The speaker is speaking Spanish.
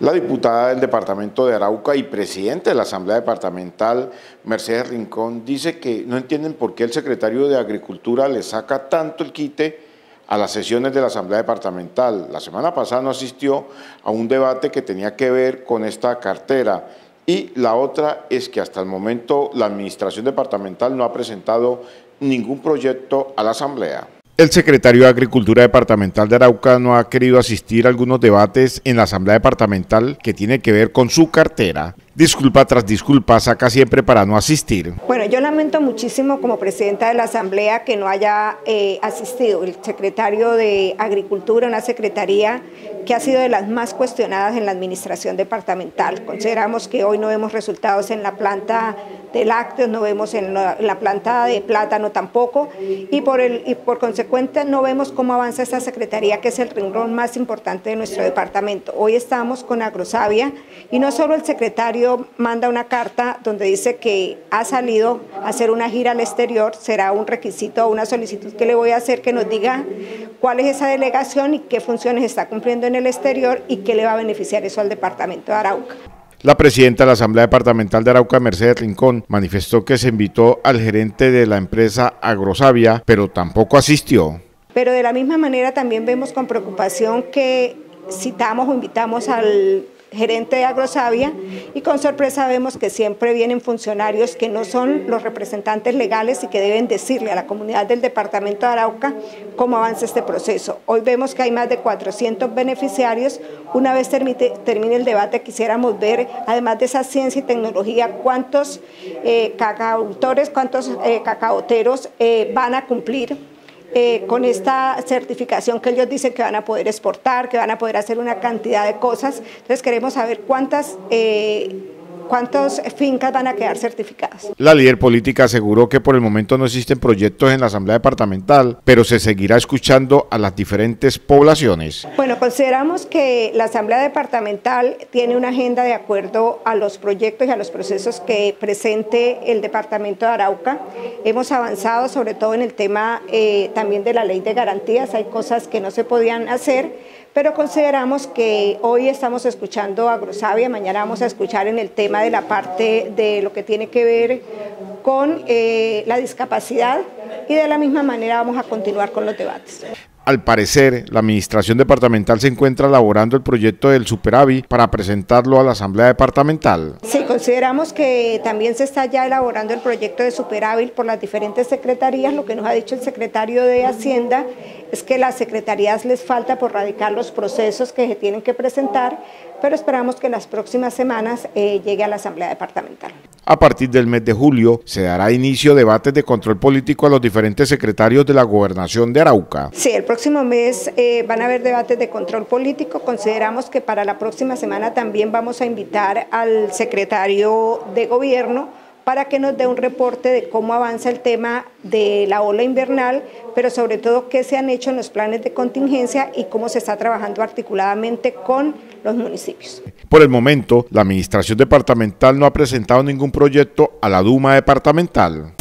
La diputada del departamento de Arauca y presidente de la Asamblea Departamental, Mercedes Rincón, dice que no entienden por qué el secretario de Agricultura le saca tanto el quite a las sesiones de la Asamblea Departamental. La semana pasada no asistió a un debate que tenía que ver con esta cartera y la otra es que hasta el momento la Administración Departamental no ha presentado ningún proyecto a la Asamblea. El secretario de Agricultura Departamental de Arauca no ha querido asistir a algunos debates en la Asamblea Departamental que tiene que ver con su cartera. Disculpa tras disculpa saca siempre para no asistir. Bueno, yo lamento muchísimo como presidenta de la Asamblea que no haya eh, asistido el secretario de Agricultura, una secretaría que ha sido de las más cuestionadas en la administración departamental. Consideramos que hoy no vemos resultados en la planta de lácteos, no vemos en la, planta de plátano tampoco, y por, el, y por consecuente no vemos cómo avanza esta secretaría, que es el renglón más importante de nuestro departamento. Hoy estamos con Agrosavia, y no solo el secretario manda una carta donde dice que ha salido a hacer una gira al exterior, será un requisito una solicitud que le voy a hacer que nos diga cuál es esa delegación y qué funciones está cumpliendo en el exterior y qué le va a beneficiar eso al departamento de Arauca. La presidenta de la Asamblea Departamental de Arauca, Mercedes Rincón, manifestó que se invitó al gerente de la empresa Agrosavia, pero tampoco asistió. Pero de la misma manera también vemos con preocupación que citamos o invitamos al gerente de Agrosavia y con sorpresa vemos que siempre vienen funcionarios que no son los representantes legales y que deben decirle a la comunidad del departamento de Arauca cómo avanza este proceso. Hoy vemos que hay más de 400 beneficiarios. Una vez termine, el debate quisiéramos ver, además de esa ciencia y tecnología, cuántos eh, cacautores, cuántos eh, cacaoteros eh, van a cumplir eh, con esta certificación que ellos dicen que van a poder exportar, que van a poder hacer una cantidad de cosas. Entonces queremos saber cuántas... Eh, ¿Cuántas fincas van a quedar certificadas? La líder política aseguró que por el momento no existen proyectos en la Asamblea Departamental, pero se seguirá escuchando a las diferentes poblaciones. Bueno, consideramos que la Asamblea Departamental tiene una agenda de acuerdo a los proyectos y a los procesos que presente el Departamento de Arauca. Hemos avanzado sobre todo en el tema eh, también de la ley de garantías, hay cosas que no se podían hacer pero consideramos que hoy estamos escuchando a Grosavia, mañana vamos a escuchar en el tema de la parte de lo que tiene que ver con eh, la discapacidad y de la misma manera vamos a continuar con los debates. Al parecer, la administración departamental se encuentra elaborando el proyecto del Superavi para presentarlo a la Asamblea Departamental. Sí, consideramos que también se está ya elaborando el proyecto de Superávit por las diferentes secretarías. Lo que nos ha dicho el secretario de Hacienda es que las secretarías les falta por radicar los procesos que se tienen que presentar, pero esperamos que en las próximas semanas eh, llegue a la Asamblea Departamental. A partir del mes de julio se dará inicio debates de control político a los diferentes secretarios de la gobernación de Arauca. Sí, el próximo mes eh, van a haber debates de control político. Consideramos que para la próxima semana también vamos a invitar al secretario de gobierno para que nos dé un reporte de cómo avanza el tema de la ola invernal, pero sobre todo qué se han hecho en los planes de contingencia y cómo se está trabajando articuladamente con los municipios. Por el momento, la Administración Departamental no ha presentado ningún proyecto a la Duma Departamental.